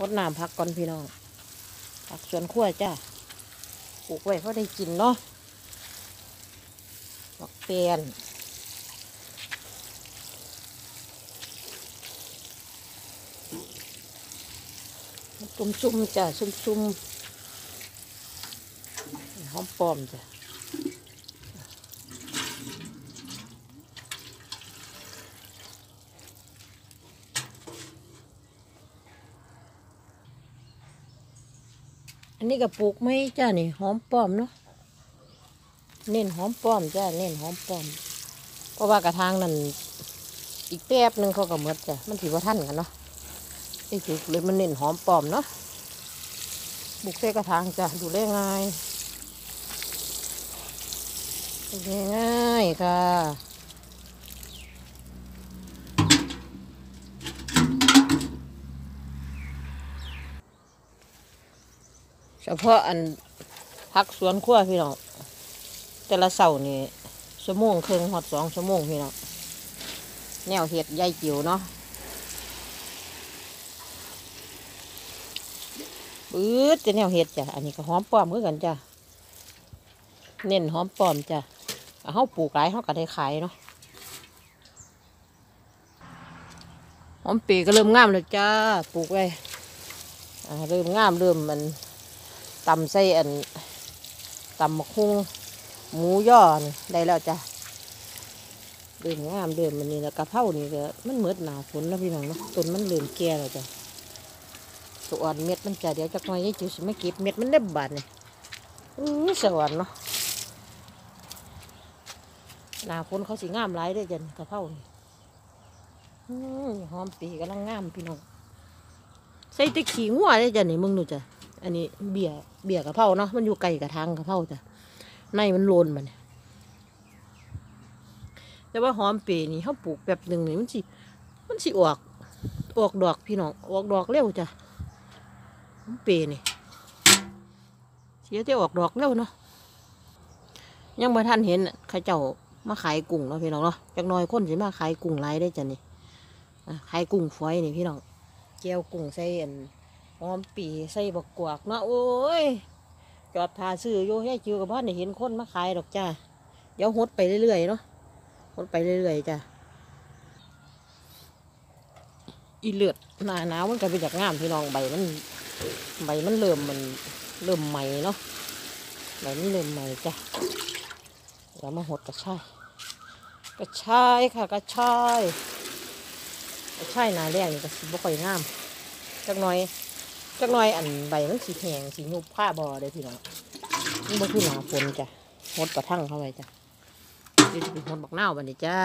รดน้ำพักก่อนพี่น้องผักสวนครัวจ้าปลูกไว้เพราะได้กินเนาะบักเปียนซุ่มๆจ้าซุ่มๆหอมปลอมจ้ะ อันนี้ก็ปลูกไม่จ้านี่หอมป้อมเนาะเน้นหอมป้อมจ้าเน้นหอมป้อม เพราะว่ากระทางนั่นอีกแป๊บหนึงเขาก็หมดจ้ะมันถือว่าท่านกันเนาะไอ้ปลูกเลยมันเน้นหอมป้อมเนาะปลูกใส่กระถางจ้ะดูได้ง่ายง่ายค่ะ เฉพาะอันพักสวนครัวพี่น้องแต่ละเสาร์นี่ชั่วโมงครึ่งหอดสองชั่วโมงพี่น้องแนวเห็ดใยจิ๋วเนาะปื๊ดจะแนวเห็ดจ้ะอันนี้ก็หอมป้อมเหมือนกันจ้ะเน้นหอมป้อมจ้ะเอาเขาปลูกหลายเขาก็ได้ขายเนาะหอมปีก็เริ่มงามแล้วจ้าปลูกไว้เริ่มงามเริ่มมัน ตำใส่อันตำมะคุงหมูย่อนได้แล้วจ้ะเดิมงามเดิมมันนี่แล้วกะเพรานี่ก็มันเหมือดหนาฝนแล้วพี่น้องเนาะต้นมันเริ่มแก่แล้วจ้ะตัวอ่อนเม็ดมันจะเดี๋ยวจักหน่อยยี่จิ๋วสิไม่เก็บเม็ดมันได้บาดนี่อื้อสวรรค์เนาะหนาฝนเขาสิงามหลายด้จันกะเพรานี่หอมปีกำลังงามพี่น้องใส่ตะขี้งัวได้จ้ะนี่มึงดูจ้ะ อันนี้เบียเบียร์กะเพราเนาะมันอยู่ไกลกับทางกระเพราจ้ะในมันโลนมันเนี่ยแต่ว่าหอมเปรนี่เขาปลูกแบบหนึ่งนี่มันสิมันสิออกออกดอกพี่น้องออกดอกเร็วจ้ะหอมเปรนี่เสียแต่ออกดอกเร็วเนาะยังบ่ทันเห็นข้าเจ้ามาขายกุ้งเนาะพี่น้องเนาะจักน้อยคนสิมาขายกุ้งหลายได้จ้ะนี่ขายกุ้งฝอยนี่พี่น้องแก้วกุ้งใส่อัน หอมปีใส่บักกวกเนาะโอ้ยจอดทาซื้ออยู่ให้จิวกับพ่อเนี่ยเห็นคนมาขายดอกจ้าเดี๋ยวหดไปเรื่อยๆเนาะหดไปเรื่อยๆจ้าอีเลือดหนาหนาวมันก็เป็นจากงามพี่น้องใบมันใบมันเริ่มมันเริ่มใหม่เนาะใบมันเริ่มใหม่จ้ะเดี๋ยวมาหดกระชายกระชายค่ะกระชายกระชายหนาแรกนี่ก็บ่ค่อยงามจักหน่อย จักหน่อยอันใบมันสีแหงสียุบผ้าบอเด้พี่น้องนี่บ่คือหนาฝนจ้ะหดกระทั่งเข้าไปจ้ะนี่จะเป็นหดบักเน่าบันนี้จ้า